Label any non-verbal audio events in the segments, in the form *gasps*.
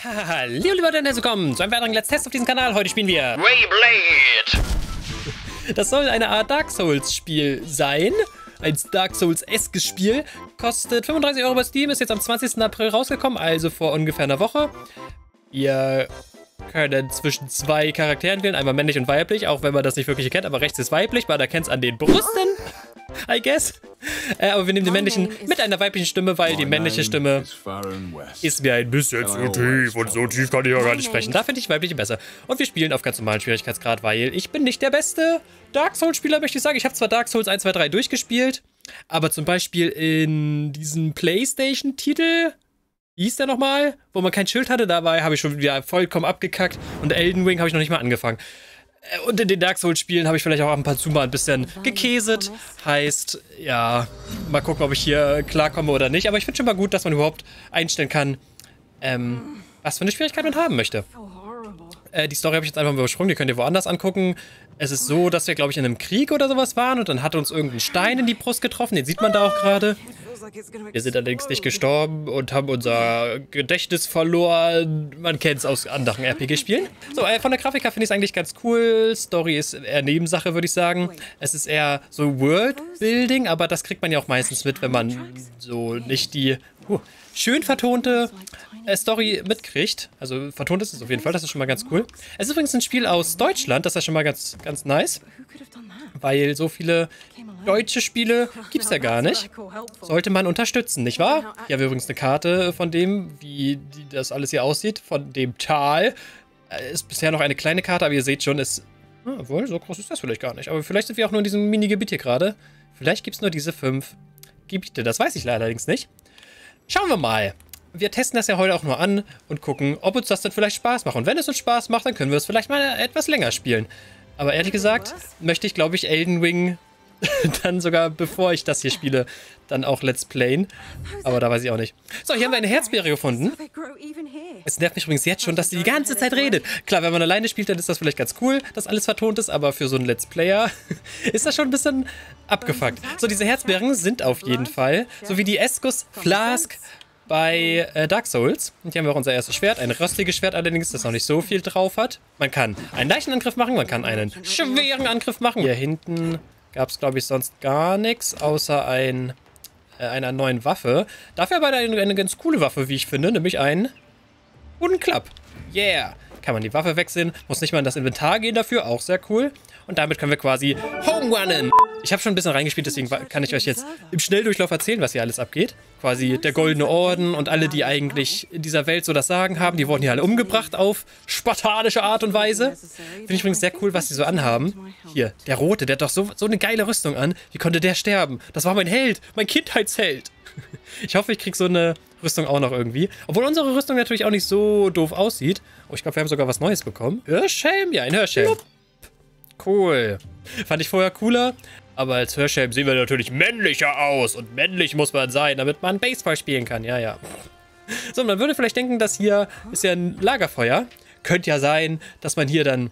Hallo liebe Leute und herzlich willkommen zu einem weiteren Let's Test auf diesem Kanal. Heute spielen wir Wayblade! Das soll eine Art Dark Souls Spiel sein. Ein Dark Souls-eskes Spiel. Kostet 35 Euro bei Steam, ist jetzt am 20. April rausgekommen, also vor ungefähr einer Woche. Ihr könnt zwischen zwei Charakteren wählen, einmal männlich und weiblich, auch wenn man das nicht wirklich kennt, aber rechts ist weiblich, man erkennt es an den Brüsten, I guess. Äh, aber wir nehmen den männlichen mit einer weiblichen Stimme, weil die männliche Stimme ist mir ein bisschen zu tief und so tief kann ich ja gar nicht sprechen. Da finde ich weibliche besser. Und wir spielen auf ganz normalen Schwierigkeitsgrad, weil ich bin nicht der beste Dark Souls-Spieler, möchte ich sagen. Ich habe zwar Dark Souls 1, 2, 3 durchgespielt, aber zum Beispiel in diesem Playstation-Titel, wie hieß der nochmal, wo man kein Schild hatte, dabei habe ich schon wieder vollkommen abgekackt und Elden Ring habe ich noch nicht mal angefangen. Äh, und in den Dark Souls-Spielen habe ich vielleicht auch ein paar zu mal ein bisschen gekäset. Heißt, ja, mal gucken, ob ich hier klarkomme oder nicht. Aber ich finde schon mal gut, dass man überhaupt einstellen kann, ähm, was für eine Schwierigkeit man haben möchte. Äh, die Story habe ich jetzt einfach mal übersprungen, die könnt ihr woanders angucken. Es ist so, dass wir, glaube ich, in einem Krieg oder sowas waren und dann hat uns irgendein Stein in die Brust getroffen. Den sieht man da auch gerade. Wir sind allerdings nicht gestorben und haben unser Gedächtnis verloren. Man kennt es aus anderen RPG-Spielen. So, äh, von der Grafik her finde ich es eigentlich ganz cool. Story ist eher Nebensache, würde ich sagen. Es ist eher so Worldbuilding, aber das kriegt man ja auch meistens mit, wenn man so nicht die uh, schön vertonte Story mitkriegt. Also vertont ist es auf jeden Fall, das ist schon mal ganz cool. Es ist übrigens ein Spiel aus Deutschland, das ist ja schon mal ganz, ganz nice. Weil so viele deutsche Spiele gibt es ja gar nicht. Sollte man unterstützen, nicht wahr? Hier haben wir übrigens eine Karte von dem, wie das alles hier aussieht, von dem Tal. Äh, ist bisher noch eine kleine Karte, aber ihr seht schon, es... Obwohl, so groß ist das vielleicht gar nicht. Aber vielleicht sind wir auch nur in diesem Mini-Gebiet hier gerade. Vielleicht gibt es nur diese fünf Gebiete. Das weiß ich allerdings nicht. Schauen wir mal. Wir testen das ja heute auch nur an und gucken, ob uns das dann vielleicht Spaß macht. Und wenn es uns Spaß macht, dann können wir es vielleicht mal etwas länger spielen. Aber ehrlich gesagt, möchte ich, glaube ich, Elden Ring *laughs* dann sogar, bevor ich das hier spiele, dann auch Let's Playen. Aber da weiß ich auch nicht. So, hier haben wir eine Herzbeere gefunden. Es nervt mich übrigens jetzt schon, dass sie die ganze Zeit redet. Klar, wenn man alleine spielt, dann ist das vielleicht ganz cool, dass alles vertont ist, aber für so einen Let's Player *laughs* ist das schon ein bisschen abgefuckt. So, diese Herzbeeren sind auf jeden Fall, so wie die Eskus Flask bei äh, Dark Souls. Und hier haben wir auch unser erstes Schwert, ein rostiges Schwert allerdings, das noch nicht so viel drauf hat. Man kann einen leichten Angriff machen, man kann einen schweren Angriff machen. Hier hinten gab es, glaube ich, sonst gar nichts, außer ein, äh, einer neuen Waffe. Dafür aber eine, eine ganz coole Waffe, wie ich finde, nämlich ein Wooden Club. Yeah! Kann man die Waffe wechseln, muss nicht mal in das Inventar gehen dafür, auch sehr cool. Und damit können wir quasi Home Runnen. Ich habe schon ein bisschen reingespielt, deswegen kann ich euch jetzt im Schnelldurchlauf erzählen, was hier alles abgeht. Quasi der Goldene Orden und alle, die eigentlich in dieser Welt so das Sagen haben, die wurden hier alle umgebracht auf spartanische Art und Weise. Finde ich übrigens sehr cool, was sie so anhaben. Hier, der Rote, der hat doch so, so eine geile Rüstung an. Wie konnte der sterben? Das war mein Held, mein Kindheitsheld. *laughs* Ich hoffe, ich kriege so eine Rüstung auch noch irgendwie. Obwohl unsere Rüstung natürlich auch nicht so doof aussieht. Oh, ich glaube, wir haben sogar was Neues bekommen. Hörschelm? Ja, ein Hörschelm. Cool. Fand ich vorher cooler. Aber als Hörschelm sehen wir natürlich männlicher aus. Und männlich muss man sein, damit man Baseball spielen kann. Ja, ja. So, man würde vielleicht denken, das hier ist ja ein Lagerfeuer. Könnte ja sein, dass man hier dann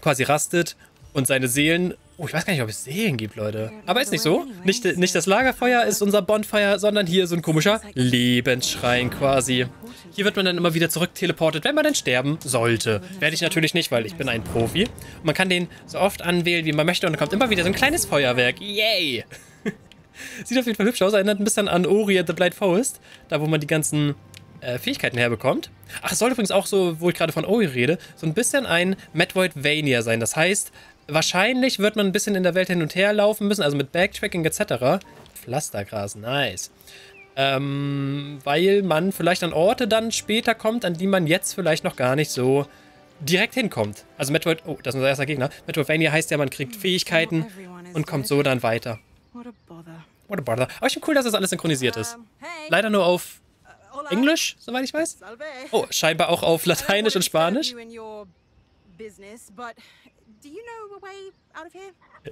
quasi rastet und seine Seelen Oh, ich weiß gar nicht, ob es Seelen gibt, Leute. Aber ist nicht so. Nicht, nicht das Lagerfeuer ist unser Bonfire, sondern hier so ein komischer Lebensschrein quasi. Hier wird man dann immer wieder zurück teleportet, wenn man dann sterben sollte. Werde ich natürlich nicht, weil ich bin ein Profi. Und man kann den so oft anwählen, wie man möchte und dann kommt immer wieder so ein kleines Feuerwerk. Yay! *laughs* Sieht auf jeden Fall hübsch aus. Erinnert ein bisschen an Ori at the Blight Forest. Da, wo man die ganzen äh, Fähigkeiten herbekommt. Ach, es soll übrigens auch so, wo ich gerade von Ori rede, so ein bisschen ein Metroidvania sein. Das heißt, Wahrscheinlich wird man ein bisschen in der Welt hin und her laufen müssen, also mit Backtracking etc. Pflastergras, nice. Ähm, weil man vielleicht an Orte dann später kommt, an die man jetzt vielleicht noch gar nicht so direkt hinkommt. Also Metroid, oh, das ist unser erster Gegner. Metroidvania heißt ja, man kriegt Fähigkeiten und kommt so dann weiter. What a bother. Aber ich finde cool, dass das alles synchronisiert ist. Leider nur auf Englisch, soweit ich weiß. Oh, scheinbar auch auf Lateinisch und Spanisch.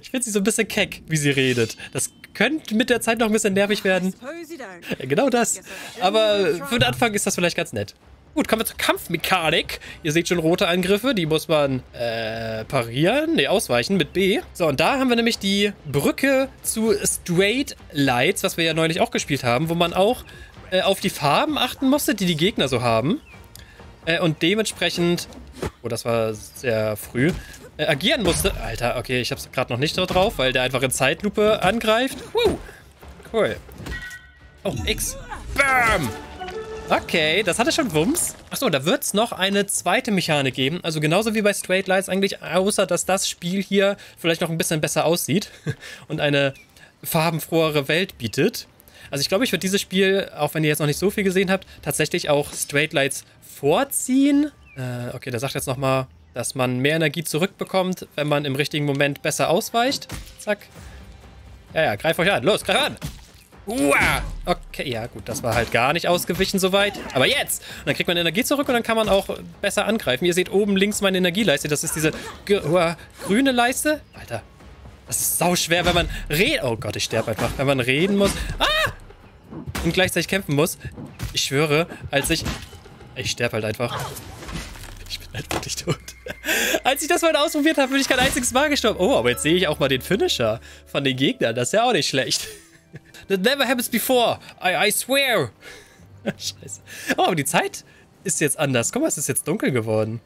Ich finde sie so ein bisschen keck, wie sie redet. Das könnte mit der Zeit noch ein bisschen nervig werden. Genau das. Aber für den Anfang ist das vielleicht ganz nett. Gut, kommen wir zur Kampfmechanik. Ihr seht schon rote Angriffe, die muss man äh, parieren, ne, ausweichen mit B. So, und da haben wir nämlich die Brücke zu Straight Lights, was wir ja neulich auch gespielt haben, wo man auch äh, auf die Farben achten musste, die die Gegner so haben. Äh, und dementsprechend, oh, das war sehr früh, äh, agieren musste. Alter, okay, ich hab's gerade noch nicht so drauf, weil der einfach in Zeitlupe angreift. Woo! Cool. Oh, X. Bam! Okay, das hatte schon Wumms. Achso, da wird es noch eine zweite Mechanik geben. Also genauso wie bei Straight Lights eigentlich, außer dass das Spiel hier vielleicht noch ein bisschen besser aussieht *laughs* und eine farbenfrohere Welt bietet. Also ich glaube, ich würde dieses Spiel, auch wenn ihr jetzt noch nicht so viel gesehen habt, tatsächlich auch Straight Lights vorziehen. Äh, okay, da sagt jetzt nochmal, dass man mehr Energie zurückbekommt, wenn man im richtigen Moment besser ausweicht. Zack. Ja, ja, greif euch an. Los, greif an. Uah. Okay, ja gut, das war halt gar nicht ausgewichen soweit. Aber jetzt! Und dann kriegt man Energie zurück und dann kann man auch besser angreifen. Ihr seht oben links meine Energieleiste. Das ist diese grüne Leiste. Alter, das ist sau schwer, wenn man reden... Oh Gott, ich sterbe einfach. Wenn man reden muss. Ah! Und gleichzeitig kämpfen muss. Ich schwöre, als ich... Ich sterbe halt einfach. Ich bin halt wirklich tot. Als ich das mal ausprobiert habe, bin ich kein einziges Mal gestorben. Oh, aber jetzt sehe ich auch mal den Finisher von den Gegnern. Das ist ja auch nicht schlecht. That never happens before. I, I swear. Scheiße. Oh, aber die Zeit ist jetzt anders. Guck mal, es ist jetzt dunkel geworden.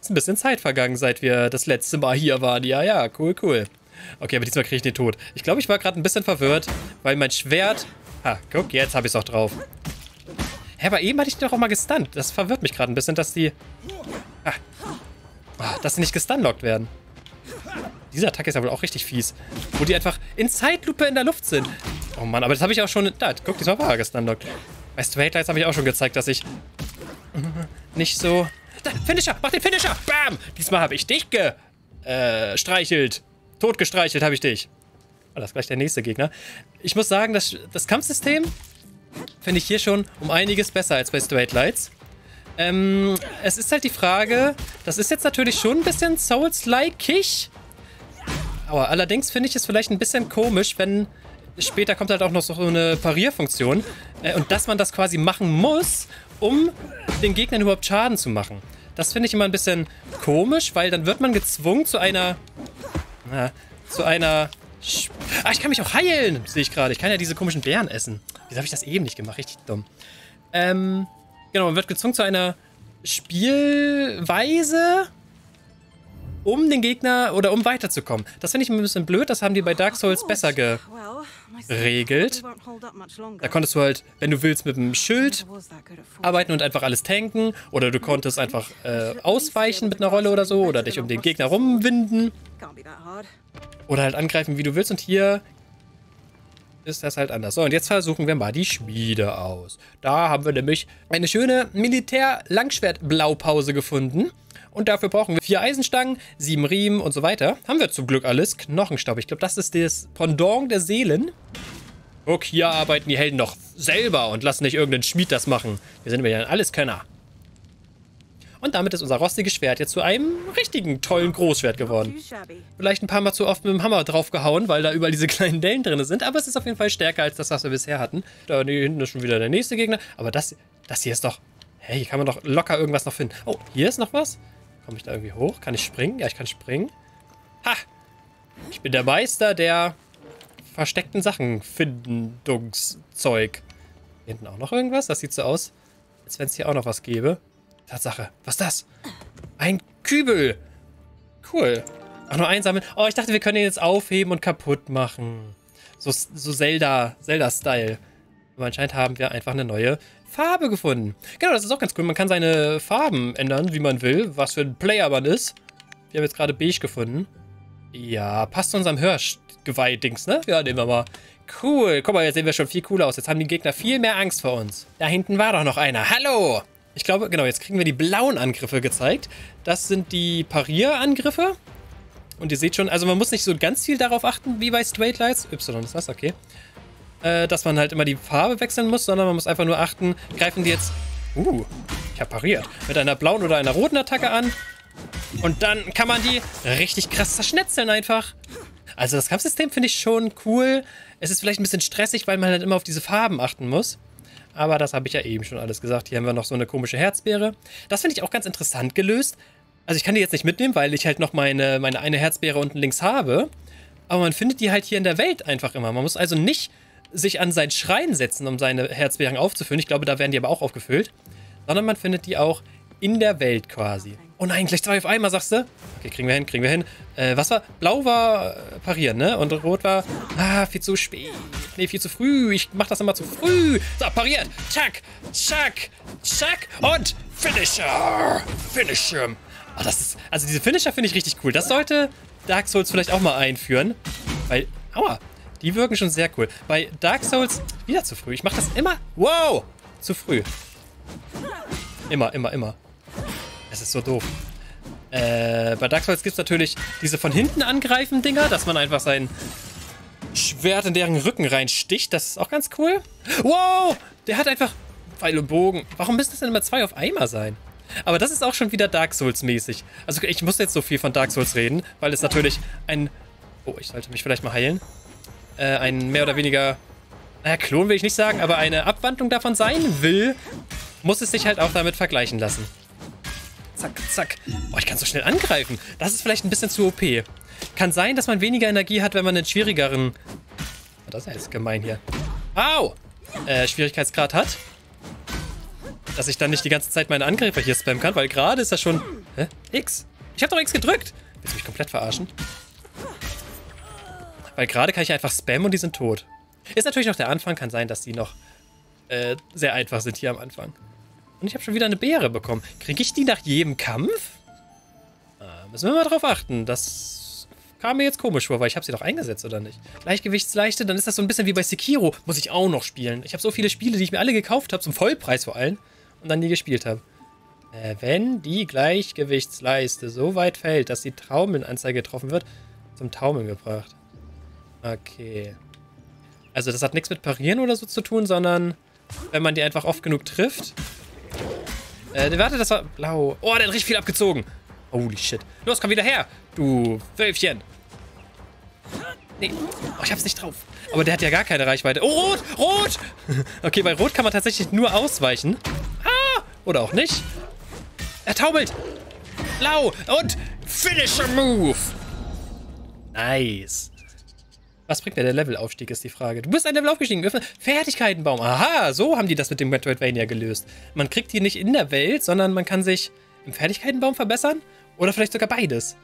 Ist ein bisschen Zeit vergangen, seit wir das letzte Mal hier waren. Ja, ja, cool, cool. Okay, aber diesmal kriege ich den Tod. Ich glaube, ich war gerade ein bisschen verwirrt, weil mein Schwert... Ha, guck, jetzt habe ich es auch drauf. Hä, aber eben hatte ich doch auch mal gestunt. Das verwirrt mich gerade ein bisschen, dass die... Ah. ah, dass sie nicht gestunlockt werden. Diese Attacke ist ja wohl auch richtig fies. Wo die einfach in Zeitlupe in der Luft sind. Oh Mann, aber das habe ich auch schon... Da, guck, diesmal war er gestunlockt. Bei Straight Lights habe ich auch schon gezeigt, dass ich... *laughs* Nicht so... Da, Finisher! Mach den Finisher! Bam! Diesmal habe ich dich gestreichelt. Äh, Totgestreichelt habe ich dich. Oh, das ist gleich der nächste Gegner. Ich muss sagen, das, das Kampfsystem finde ich hier schon um einiges besser als bei Straight Lights. Ähm, es ist halt die Frage, das ist jetzt natürlich schon ein bisschen Souls-like-ig. Aber allerdings finde ich es vielleicht ein bisschen komisch, wenn später kommt halt auch noch so eine Parierfunktion äh, und dass man das quasi machen muss, um den Gegnern überhaupt Schaden zu machen. Das finde ich immer ein bisschen komisch, weil dann wird man gezwungen zu einer... Na, zu einer... Ah, ich kann mich auch heilen, sehe ich gerade. Ich kann ja diese komischen Bären essen. Wieso habe ich das eben nicht gemacht? Richtig dumm. Ähm, genau, man wird gezwungen zu einer Spielweise, um den Gegner oder um weiterzukommen. Das finde ich ein bisschen blöd. Das haben die bei Dark Souls besser geregelt. Da konntest du halt, wenn du willst, mit dem Schild arbeiten und einfach alles tanken. Oder du konntest einfach äh, ausweichen mit einer Rolle oder so. Oder dich um den Gegner rumwinden. Oder halt angreifen, wie du willst. Und hier ist das halt anders. So, und jetzt versuchen wir mal die Schmiede aus. Da haben wir nämlich eine schöne Militär-Langschwert-Blaupause gefunden. Und dafür brauchen wir vier Eisenstangen, sieben Riemen und so weiter. Haben wir zum Glück alles. Knochenstaub. Ich glaube, das ist das Pendant der Seelen. Guck, hier arbeiten die Helden doch selber und lassen nicht irgendeinen Schmied das machen. Wir sind ja alles Könner. Und damit ist unser rostiges Schwert jetzt zu einem richtigen, tollen Großschwert geworden. Vielleicht ein paar Mal zu oft mit dem Hammer draufgehauen, weil da überall diese kleinen Dellen drin sind. Aber es ist auf jeden Fall stärker als das, was wir bisher hatten. Da hinten ist schon wieder der nächste Gegner. Aber das, das hier ist doch... Hey, hier kann man doch locker irgendwas noch finden. Oh, hier ist noch was? Komme ich da irgendwie hoch? Kann ich springen? Ja, ich kann springen. Ha! Ich bin der Meister der versteckten Sachen Findungszeug. Hinten auch noch irgendwas? Das sieht so aus, als wenn es hier auch noch was gäbe. Tatsache. Was ist das? Ein Kübel. Cool. Ach, nur einsammeln. Oh, ich dachte, wir können ihn jetzt aufheben und kaputt machen. So, so Zelda, Zelda-Style. Aber anscheinend haben wir einfach eine neue Farbe gefunden. Genau, das ist auch ganz cool. Man kann seine Farben ändern, wie man will. Was für ein Player man ist. Wir haben jetzt gerade beige gefunden. Ja, passt zu unserem Hirschgeweih-Dings, ne? Ja, nehmen wir mal. Cool. Guck mal, jetzt sehen wir schon viel cooler aus. Jetzt haben die Gegner viel mehr Angst vor uns. Da hinten war doch noch einer. Hallo! Ich glaube, genau, jetzt kriegen wir die blauen Angriffe gezeigt. Das sind die Parierangriffe. Und ihr seht schon, also man muss nicht so ganz viel darauf achten, wie bei Straight Lights. Y ist das, okay äh, dass man halt immer die Farbe wechseln muss, sondern man muss einfach nur achten, greifen die jetzt, uh, ich habe pariert, mit einer blauen oder einer roten Attacke an. Und dann kann man die richtig krass zerschnetzeln einfach. Also das Kampfsystem finde ich schon cool. Es ist vielleicht ein bisschen stressig, weil man halt immer auf diese Farben achten muss. Aber das habe ich ja eben schon alles gesagt. Hier haben wir noch so eine komische Herzbeere. Das finde ich auch ganz interessant gelöst. Also ich kann die jetzt nicht mitnehmen, weil ich halt noch meine, meine eine Herzbeere unten links habe. Aber man findet die halt hier in der Welt einfach immer. Man muss also nicht sich an sein Schrein setzen, um seine Herzbeeren aufzufüllen. Ich glaube, da werden die aber auch aufgefüllt. Sondern man findet die auch in der Welt quasi. Oh nein, gleich zwei auf einmal, sagst du? Okay, kriegen wir hin, kriegen wir hin. Äh, was war? Blau war äh, parieren, ne? Und rot war, ah, viel zu spät. Nee, viel zu früh. Ich mach das immer zu früh. So, pariert. Zack, zack, zack. Und Finisher. Finisher. Oh, das ist, also diese Finisher finde ich richtig cool. Das sollte Dark Souls vielleicht auch mal einführen. Weil, aua, die wirken schon sehr cool. Bei Dark Souls, wieder zu früh. Ich mache das immer, wow, zu früh. Immer, immer, immer. Es ist so doof. Äh, bei Dark Souls gibt es natürlich diese von hinten angreifen Dinger, dass man einfach sein Schwert in deren Rücken reinsticht. Das ist auch ganz cool. Wow! Der hat einfach Pfeil und Bogen. Warum müssen das denn immer zwei auf einmal sein? Aber das ist auch schon wieder Dark Souls-mäßig. Also ich muss jetzt so viel von Dark Souls reden, weil es natürlich ein... Oh, ich sollte mich vielleicht mal heilen. Äh, ein mehr oder weniger... Naja, Klon will ich nicht sagen, aber eine Abwandlung davon sein will, muss es sich halt auch damit vergleichen lassen. Zack, zack. Oh, ich kann so schnell angreifen. Das ist vielleicht ein bisschen zu OP. Kann sein, dass man weniger Energie hat, wenn man einen schwierigeren... Das ist jetzt gemein hier. Au! Äh, Schwierigkeitsgrad hat. Dass ich dann nicht die ganze Zeit meine Angriffe hier spammen kann, weil gerade ist das schon... Hä? X? Ich habe doch X gedrückt! Willst du mich komplett verarschen? Weil gerade kann ich einfach spammen und die sind tot. Ist natürlich noch der Anfang, kann sein, dass die noch äh, sehr einfach sind hier am Anfang. Und ich habe schon wieder eine Beere bekommen. Kriege ich die nach jedem Kampf? Ah, müssen wir mal drauf achten. Das kam mir jetzt komisch vor, weil ich habe sie doch eingesetzt, oder nicht? Leichtgewichtsleichte, dann ist das so ein bisschen wie bei Sekiro. Muss ich auch noch spielen. Ich habe so viele Spiele, die ich mir alle gekauft habe, zum Vollpreis vor allem, und dann nie gespielt habe. Äh, wenn die Gleichgewichtsleiste so weit fällt, dass die Traumelnanzeige getroffen wird, zum Taumeln gebracht. Okay. Also das hat nichts mit Parieren oder so zu tun, sondern wenn man die einfach oft genug trifft, äh, warte, das war blau. Oh, der hat richtig viel abgezogen. Holy shit. Los, komm wieder her, du Wölfchen. Nee, oh, ich hab's nicht drauf. Aber der hat ja gar keine Reichweite. Oh, rot, rot. *laughs* okay, bei rot kann man tatsächlich nur ausweichen. Ah, oder auch nicht. Er taumelt. Blau und Finisher Move. Nice. Was bringt mir der Levelaufstieg, ist die Frage. Du bist ein Level aufgestiegen. Fertigkeitenbaum. Aha, so haben die das mit dem Metroidvania gelöst. Man kriegt die nicht in der Welt, sondern man kann sich im Fertigkeitenbaum verbessern. Oder vielleicht sogar beides.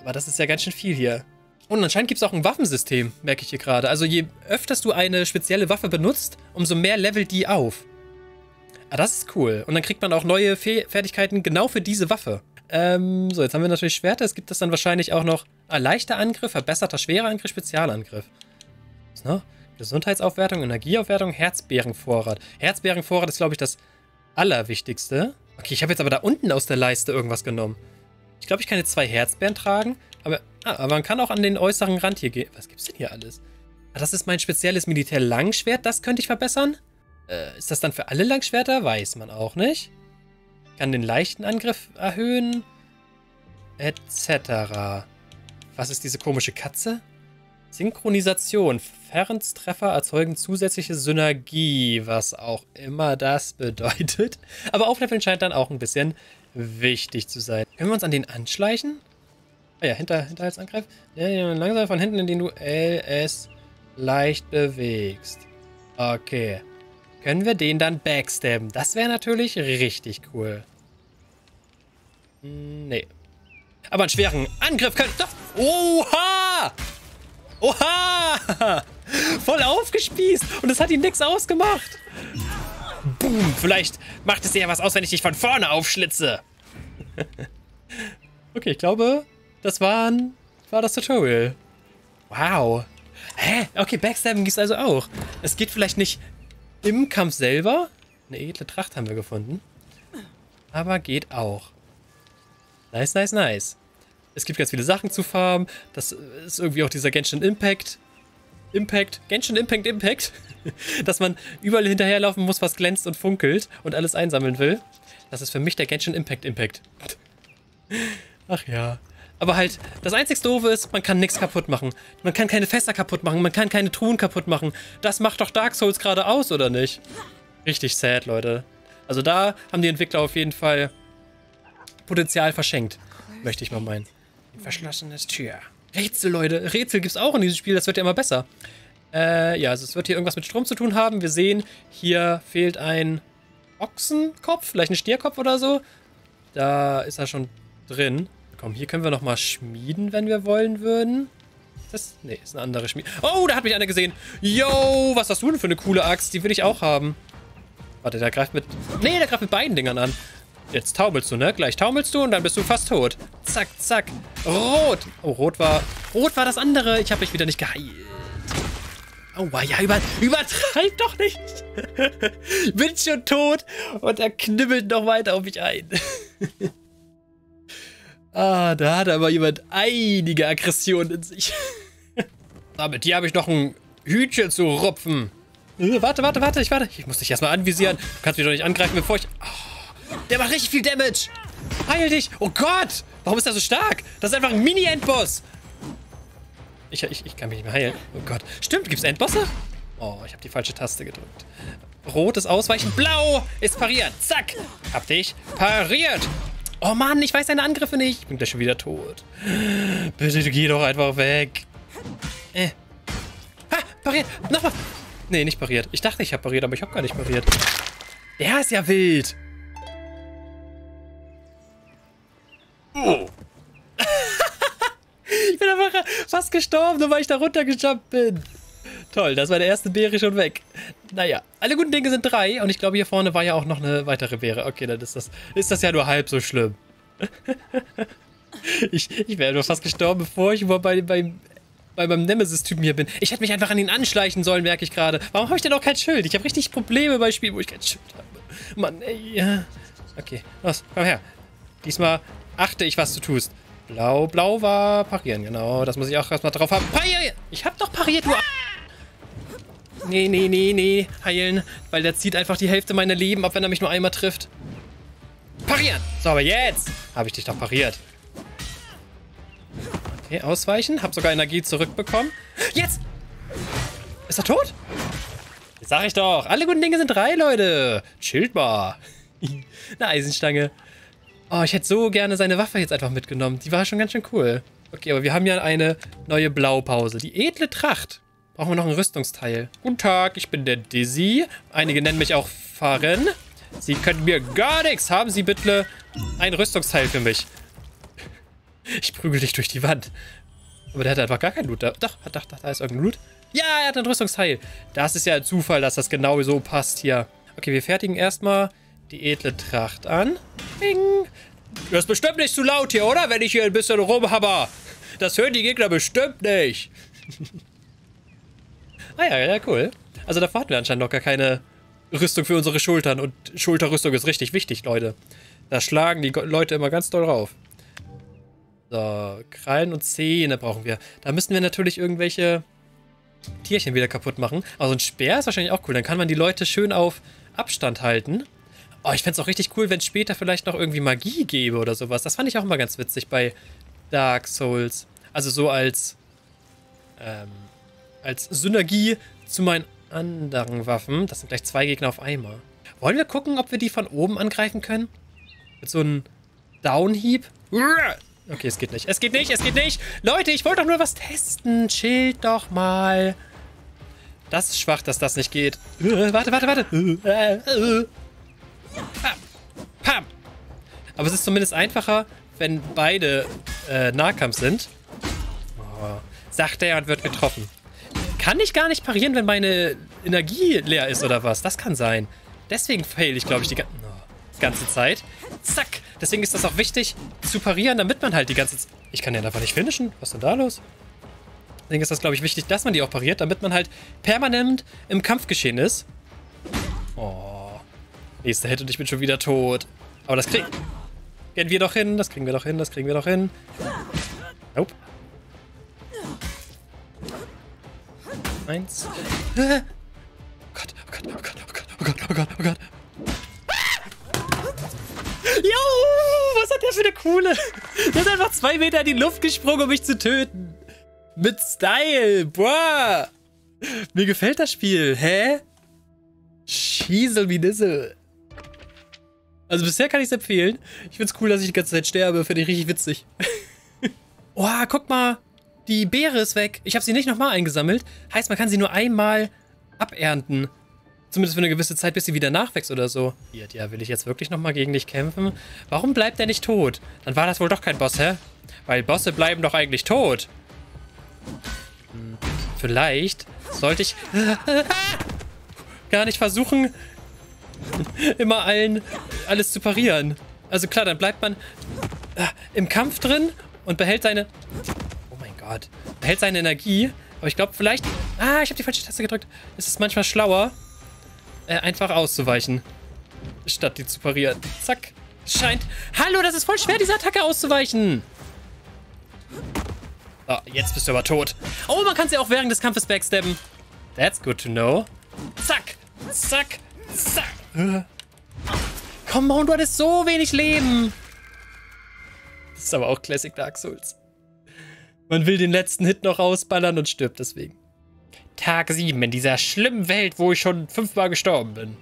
Aber das ist ja ganz schön viel hier. Und anscheinend gibt es auch ein Waffensystem, merke ich hier gerade. Also je öfters du eine spezielle Waffe benutzt, umso mehr levelt die auf. Ah, das ist cool. Und dann kriegt man auch neue Fe Fertigkeiten genau für diese Waffe. Ähm, so, jetzt haben wir natürlich Schwerter. Es gibt es dann wahrscheinlich auch noch ah, leichter Angriff, verbesserter schwerer Angriff, Spezialangriff. Was noch? Gesundheitsaufwertung, Energieaufwertung, Herzbeerenvorrat. Herzbeerenvorrat ist, glaube ich, das Allerwichtigste. Okay, ich habe jetzt aber da unten aus der Leiste irgendwas genommen. Ich glaube, ich kann jetzt zwei Herzbeeren tragen. Aber, ah, aber man kann auch an den äußeren Rand hier gehen. Was gibt's denn hier alles? Ah, das ist mein spezielles Militär-Langschwert. Das könnte ich verbessern. Äh, ist das dann für alle Langschwerter? Weiß man auch nicht. Kann den leichten Angriff erhöhen. Etc. Was ist diese komische Katze? Synchronisation. Ferns Treffer erzeugen zusätzliche Synergie, was auch immer das *laughs* bedeutet. Aber Aufleveln scheint dann auch ein bisschen wichtig zu sein. Können wir uns an den anschleichen? Ah ja, hinter, Hinterhaltsangriff. Langsam von hinten, indem du LS leicht bewegst. Okay. Können wir den dann backstabben? Das wäre natürlich richtig cool. Nee. Aber einen schweren Angriff können... Oha! Oha! *laughs* Voll aufgespießt. Und es hat ihm nichts ausgemacht. Boom. Vielleicht macht es dir ja was aus, wenn ich dich von vorne aufschlitze. *laughs* okay, ich glaube, das war, ein, war das Tutorial. Wow. Hä? Okay, Backstabben gibt es also auch. Es geht vielleicht nicht im Kampf selber. Eine edle Tracht haben wir gefunden. Aber geht auch. Nice, nice, nice. Es gibt ganz viele Sachen zu farmen. Das ist irgendwie auch dieser Genshin Impact. Impact, Genshin Impact, Impact. *laughs* Dass man überall hinterherlaufen muss, was glänzt und funkelt und alles einsammeln will. Das ist für mich der Genshin Impact Impact. *laughs* Ach ja. Aber halt, das einzig Doofe ist, man kann nichts kaputt machen. Man kann keine Fässer kaputt machen, man kann keine Truhen kaputt machen. Das macht doch Dark Souls gerade aus, oder nicht? Richtig sad, Leute. Also da haben die Entwickler auf jeden Fall Potenzial verschenkt. Möchte ich mal meinen. Ein verschlossenes Tür. Rätsel, Leute. Rätsel gibt es auch in diesem Spiel. Das wird ja immer besser. Äh, ja, also es wird hier irgendwas mit Strom zu tun haben. Wir sehen, hier fehlt ein Ochsenkopf, vielleicht ein Stierkopf oder so. Da ist er schon drin. Komm, hier können wir nochmal schmieden, wenn wir wollen würden. Das, nee, ist eine andere Schmiede. Oh, da hat mich einer gesehen. Yo, was hast du denn für eine coole Axt? Die will ich auch haben. Warte, der greift mit... Nee, der greift mit beiden Dingern an. Jetzt taumelst du, ne? Gleich taumelst du und dann bist du fast tot. Zack, zack. Rot. Oh, rot war... Rot war das andere. Ich habe mich wieder nicht geheilt. Aua, ja, über, übertreib doch nicht. *laughs* Bin schon tot und er knibbelt noch weiter auf mich ein. *laughs* ah, da hat aber jemand einige Aggressionen in sich. *laughs* Damit hier habe ich noch ein Hütchen zu rupfen. Äh, warte, warte, warte, ich warte. Ich muss dich erstmal anvisieren. Du kannst mich doch nicht angreifen, bevor ich... Oh, der macht richtig viel Damage. Heil dich. Oh Gott. Warum ist er so stark? Das ist einfach ein Mini-Endboss. Ich, ich, ich kann mich nicht mehr heilen. Oh Gott. Stimmt, gibt es Endbosse? Oh, ich habe die falsche Taste gedrückt. Rot ist ausweichen. Blau ist pariert. Zack. Hab dich pariert. Oh Mann, ich weiß deine Angriffe nicht. Ich bin gleich schon wieder tot. Bitte geh doch einfach weg. Äh. Ha, pariert. Nochmal. Nee, nicht pariert. Ich dachte, ich habe pariert, aber ich habe gar nicht pariert. Der ist ja wild. Oh. *laughs* ich bin einfach fast gestorben, nur weil ich da runtergejumpt bin. Toll, das war der erste Beere schon weg. Naja, alle guten Dinge sind drei. Und ich glaube, hier vorne war ja auch noch eine weitere Beere. Okay, dann ist das, ist das ja nur halb so schlimm. *laughs* ich ich wäre nur fast gestorben, bevor ich überhaupt bei, bei, bei meinem Nemesis-Typen hier bin. Ich hätte mich einfach an ihn anschleichen sollen, merke ich gerade. Warum habe ich denn auch kein Schild? Ich habe richtig Probleme bei Spielen, wo ich kein Schild habe. Mann, ey. Okay, los, komm her. Diesmal achte ich, was du tust. Blau, blau war parieren, genau. Das muss ich auch erstmal drauf haben. Parieren! Ich hab doch pariert, du... Nee, nee, nee, nee. Heilen. Weil der zieht einfach die Hälfte meiner Leben ab, wenn er mich nur einmal trifft. Parieren! So, aber jetzt habe ich dich doch pariert. Okay, ausweichen. Hab sogar Energie zurückbekommen. Jetzt! Ist er tot? Das sag ich doch. Alle guten Dinge sind drei, Leute. Chillt mal. *laughs* Eine Eisenstange. Oh, ich hätte so gerne seine Waffe jetzt einfach mitgenommen. Die war schon ganz schön cool. Okay, aber wir haben ja eine neue Blaupause. Die edle Tracht. Brauchen wir noch ein Rüstungsteil. Guten Tag, ich bin der Dizzy. Einige nennen mich auch Fahren. Sie können mir gar nichts. Haben Sie bitte ein Rüstungsteil für mich? Ich prügel dich durch die Wand. Aber der hat einfach gar keinen Loot. Da, doch, doch, doch, da ist irgendein Loot. Ja, er hat ein Rüstungsteil. Das ist ja ein Zufall, dass das genau so passt hier. Okay, wir fertigen erstmal die edle Tracht an. Bing. Das ist bestimmt nicht zu laut hier, oder? Wenn ich hier ein bisschen rumhabber. Das hören die Gegner bestimmt nicht. *laughs* ah ja, ja, cool. Also davor hatten wir anscheinend noch gar keine Rüstung für unsere Schultern. Und Schulterrüstung ist richtig wichtig, Leute. Da schlagen die Leute immer ganz doll drauf. So, Krallen und Zähne brauchen wir. Da müssten wir natürlich irgendwelche Tierchen wieder kaputt machen. Aber so ein Speer ist wahrscheinlich auch cool. Dann kann man die Leute schön auf Abstand halten. Oh, ich fände es auch richtig cool, wenn es später vielleicht noch irgendwie Magie gäbe oder sowas. Das fand ich auch immer ganz witzig bei Dark Souls. Also so als, ähm, als Synergie zu meinen anderen Waffen. Das sind gleich zwei Gegner auf einmal. Wollen wir gucken, ob wir die von oben angreifen können? Mit so einem Downhieb? Okay, es geht nicht. Es geht nicht, es geht nicht. Leute, ich wollte doch nur was testen. Chillt doch mal. Das ist schwach, dass das nicht geht. Äh, warte, warte, warte. Äh, äh. Pam. Aber es ist zumindest einfacher, wenn beide äh, Nahkampf sind. Oh, sagt er und wird getroffen. Kann ich gar nicht parieren, wenn meine Energie leer ist oder was? Das kann sein. Deswegen fail ich, glaube ich, die ga oh, ganze Zeit. Zack. Deswegen ist das auch wichtig zu parieren, damit man halt die ganze Zeit... Ich kann den einfach nicht finishen. Was ist denn da los? Deswegen ist das, glaube ich, wichtig, dass man die auch pariert, damit man halt permanent im Kampfgeschehen ist. Oh. Nächster Hit und ich bin schon wieder tot. Aber das kriegen wir doch hin, das kriegen wir doch hin, das kriegen wir doch hin. Nope. Eins. Oh Gott, oh Gott, oh Gott, oh Gott, oh Gott, oh Gott, oh Gott. Jo, was hat der für eine coole? Der ist einfach zwei Meter in die Luft gesprungen, um mich zu töten. Mit Style, boah. Mir gefällt das Spiel, hä? Schiesel wie Nissel. Also bisher kann ich es empfehlen. Ich finde es cool, dass ich die ganze Zeit sterbe. Finde ich richtig witzig. *laughs* oh, guck mal. Die Beere ist weg. Ich habe sie nicht nochmal eingesammelt. Heißt, man kann sie nur einmal abernten. Zumindest für eine gewisse Zeit, bis sie wieder nachwächst oder so. Ja, will ich jetzt wirklich nochmal gegen dich kämpfen? Warum bleibt er nicht tot? Dann war das wohl doch kein Boss, hä? Weil Bosse bleiben doch eigentlich tot. Hm, vielleicht sollte ich *laughs* gar nicht versuchen, *laughs* immer allen alles zu parieren. Also klar, dann bleibt man äh, im Kampf drin und behält seine... Gott. Behält seine Energie. Aber ich glaube, vielleicht... Ah, ich habe die falsche Taste gedrückt. Es ist manchmal schlauer, äh, einfach auszuweichen. Statt die zu parieren. Zack. Scheint... Hallo, das ist voll schwer, diese Attacke auszuweichen. Oh, jetzt bist du aber tot. Oh, man kann sie auch während des Kampfes backstabben. That's good to know. Zack. Zack. Zack. Come on, du hattest so wenig Leben. Das ist aber auch Classic Dark Souls. Man will den letzten Hit noch rausballern und stirbt deswegen. Tag 7 in dieser schlimmen Welt, wo ich schon fünfmal gestorben bin.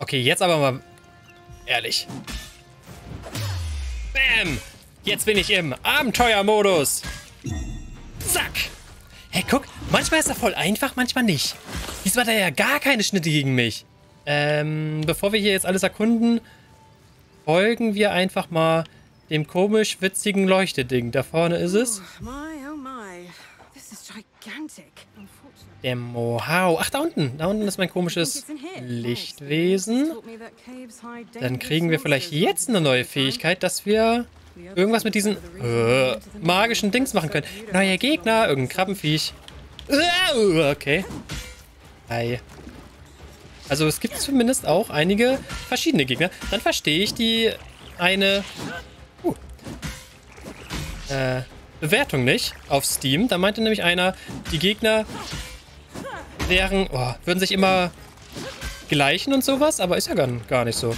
Okay, jetzt aber mal ehrlich. Bam! Jetzt bin ich im Abenteuermodus. Zack. Hey, guck, manchmal ist er voll einfach, manchmal nicht. Diesmal hat er ja gar keine Schnitte gegen mich. Ähm, bevor wir hier jetzt alles erkunden, folgen wir einfach mal dem komisch witzigen Leuchteding. Da vorne ist es. Oh, Der Mohau. Ach, da unten. Da unten ist mein komisches Lichtwesen. Dann kriegen wir vielleicht jetzt eine neue Fähigkeit, dass wir irgendwas mit diesen äh, magischen Dings machen können. Neuer Gegner, irgendein Krabbenviech. Äh, okay. Hi. Also es gibt zumindest auch einige verschiedene Gegner. Dann verstehe ich die eine uh, äh, Bewertung nicht auf Steam. Da meinte nämlich einer, die Gegner wären, oh, würden sich immer gleichen und sowas, aber ist ja gar, gar nicht so.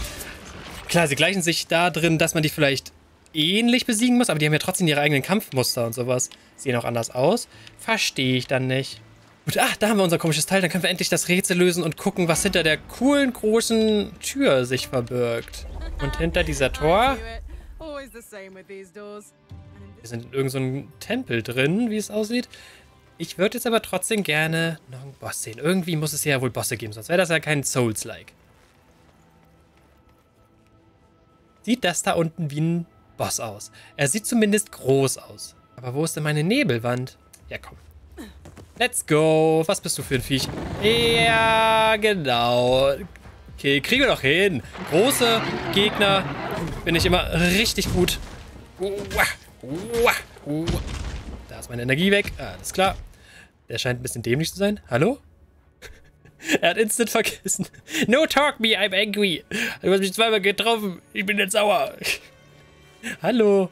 Klar, sie gleichen sich da drin, dass man die vielleicht ähnlich besiegen muss, aber die haben ja trotzdem ihre eigenen Kampfmuster und sowas. Sehen auch anders aus. Verstehe ich dann nicht. Gut, ach, da haben wir unser komisches Teil. Dann können wir endlich das Rätsel lösen und gucken, was hinter der coolen, großen Tür sich verbirgt. Und hinter dieser Tor... Wir sind in irgendeinem so Tempel drin, wie es aussieht. Ich würde jetzt aber trotzdem gerne noch einen Boss sehen. Irgendwie muss es ja wohl Bosse geben, sonst wäre das ja kein Souls-like. Sieht das da unten wie ein Boss aus? Er sieht zumindest groß aus. Aber wo ist denn meine Nebelwand? Ja, komm. Let's go. Was bist du für ein Viech? Ja, genau. Okay, kriegen wir doch hin. Große Gegner bin ich immer richtig gut. Da ist meine Energie weg. Alles klar. Der scheint ein bisschen dämlich zu sein. Hallo? *laughs* er hat instant vergessen. No talk me, I'm angry. Du hast mich zweimal getroffen. Ich bin jetzt sauer. *laughs* Hallo?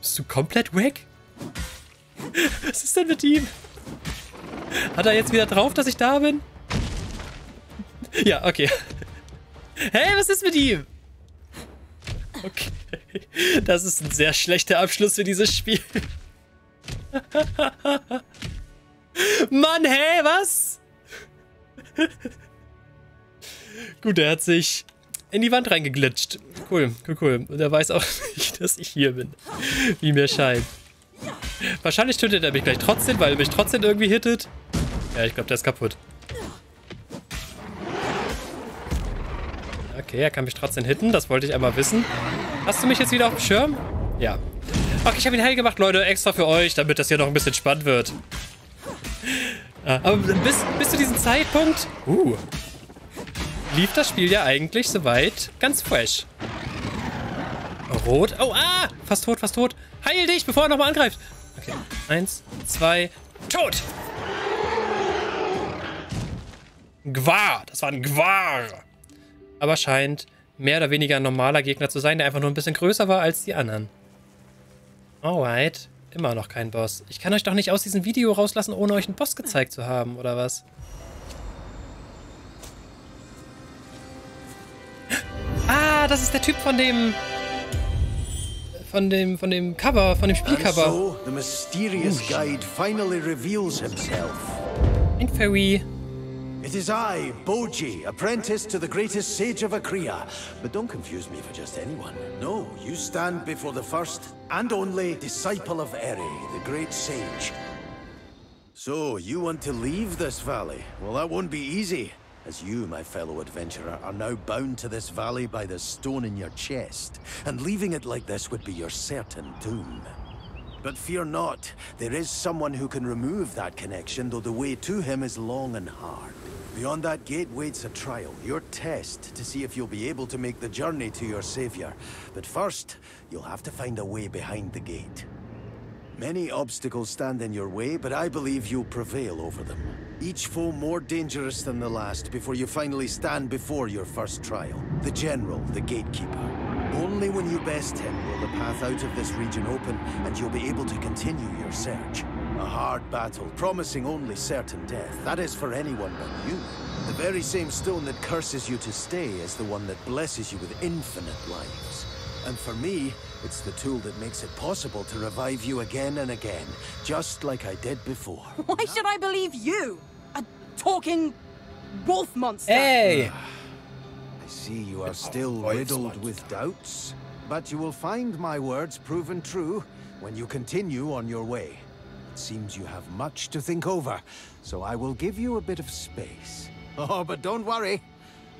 Bist du komplett weg? *laughs* Was ist denn mit ihm? Hat er jetzt wieder drauf, dass ich da bin? Ja, okay. Hey, was ist mit ihm? *laughs* Okay. Das ist ein sehr schlechter Abschluss für dieses Spiel. *laughs* Mann, hey, was? Gut, er hat sich in die Wand reingeglitscht. Cool, cool, cool. Und er weiß auch *laughs* nicht, dass ich hier bin. Wie mir scheint. Wahrscheinlich tötet er mich gleich trotzdem, weil er mich trotzdem irgendwie hittet. Ja, ich glaube, der ist kaputt. Okay, er kann mich trotzdem hitten. Das wollte ich einmal wissen. Hast du mich jetzt wieder auf dem Schirm? Ja. Okay, ich habe ihn hell gemacht, Leute, extra für euch, damit das hier noch ein bisschen spannend wird. *laughs* Aber bis, bis zu diesem Zeitpunkt... Uh, lief das Spiel ja eigentlich soweit ganz fresh. Rot. Oh, ah! Fast tot, fast tot. Heil dich, bevor er nochmal angreift. Okay. Eins, zwei, tot! Gwar. Das war ein Gwar. Aber scheint mehr oder weniger ein normaler Gegner zu sein, der einfach nur ein bisschen größer war als die anderen. Alright. Immer noch kein Boss. Ich kann euch doch nicht aus diesem Video rauslassen, ohne euch einen Boss gezeigt zu haben, oder was? *gasps* Ah, das ist der Typ von dem von dem, von dem Cover, von dem Spielcover. And so, the mysterious guide finally reveals himself. Ein Fairy. It is I, Boji, apprentice to the greatest sage of Akria. But don't confuse me for just anyone. No, you stand before the first and only disciple of Eri, the great sage. So, you want to leave this valley? Well, that won't be easy. as you, my fellow adventurer, are now bound to this valley by the stone in your chest, and leaving it like this would be your certain doom. But fear not, there is someone who can remove that connection, though the way to him is long and hard. Beyond that gate waits a trial, your test, to see if you'll be able to make the journey to your savior. But first, you'll have to find a way behind the gate. Many obstacles stand in your way, but I believe you'll prevail over them. Each foe more dangerous than the last before you finally stand before your first trial. The General, the Gatekeeper. Only when you best him will the path out of this region open, and you'll be able to continue your search. A hard battle, promising only certain death. That is for anyone but you. The very same stone that curses you to stay is the one that blesses you with infinite lives. And for me, it's the tool that makes it possible to revive you again and again, just like I did before. *laughs* Why should I believe you? A talking wolf monster? Ey! *sighs* I see you are still oh, oh, riddled with doubts, but you will find my words proven true when you continue on your way. It seems you have much to think over, so I will give you a bit of space. *laughs* Oh, but don't worry.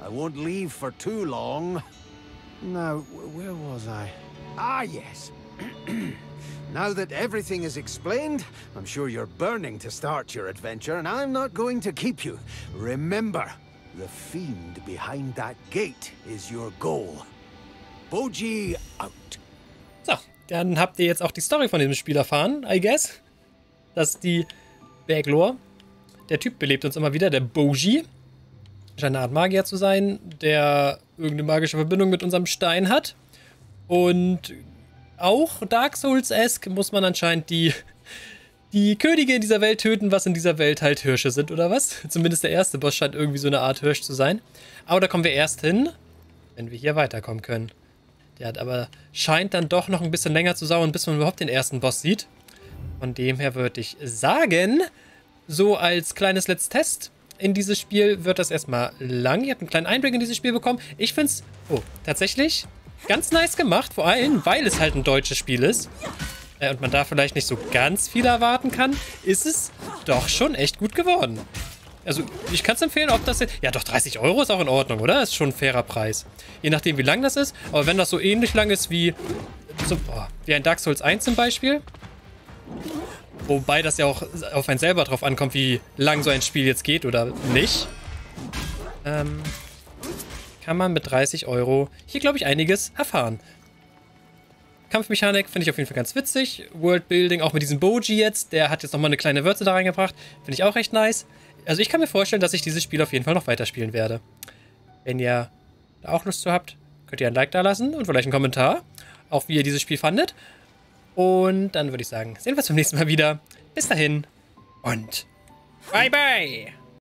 I won't leave for too long. Now, where was I? Ah, yes. *clears throat* now that everything is explained, I'm sure you're burning to start your adventure, and I'm not going to keep you. Remember, the fiend behind that gate is your goal. Boji out. So, dann habt ihr jetzt auch die Story von diesem Spiel erfahren, I guess. Das ist die Baglore. Der Typ belebt uns immer wieder, der Boji. Scheint eine Art Magier zu sein, der irgendeine magische Verbindung mit unserem Stein hat. Und auch Dark Souls-esque muss man anscheinend die, die Könige in dieser Welt töten, was in dieser Welt halt Hirsche sind, oder was? Zumindest der erste Boss scheint irgendwie so eine Art Hirsch zu sein. Aber da kommen wir erst hin, wenn wir hier weiterkommen können. Der hat aber scheint dann doch noch ein bisschen länger zu sauern, bis man überhaupt den ersten Boss sieht. Von dem her würde ich sagen, so als kleines Let's Test in dieses Spiel wird das erstmal lang. Ihr habt einen kleinen Einblick in dieses Spiel bekommen. Ich finde es, oh, tatsächlich ganz nice gemacht. Vor allem, weil es halt ein deutsches Spiel ist. Äh, und man da vielleicht nicht so ganz viel erwarten kann, ist es doch schon echt gut geworden. Also, ich kann es empfehlen, ob das jetzt. Ja, doch, 30 Euro ist auch in Ordnung, oder? Ist schon ein fairer Preis. Je nachdem, wie lang das ist. Aber wenn das so ähnlich lang ist wie, so, boah, wie ein Dark Souls 1 zum Beispiel. Wobei das ja auch auf einen selber drauf ankommt, wie lang so ein Spiel jetzt geht oder nicht. Ähm, kann man mit 30 Euro hier, glaube ich, einiges erfahren. Kampfmechanik finde ich auf jeden Fall ganz witzig. Worldbuilding, auch mit diesem Boji jetzt, der hat jetzt nochmal eine kleine Würze da reingebracht. Finde ich auch recht nice. Also ich kann mir vorstellen, dass ich dieses Spiel auf jeden Fall noch weiterspielen werde. Wenn ihr da auch Lust zu habt, könnt ihr ein Like da lassen und vielleicht einen Kommentar, auch wie ihr dieses Spiel fandet. Und dann würde ich sagen, sehen wir uns beim nächsten Mal wieder. Bis dahin und bye bye.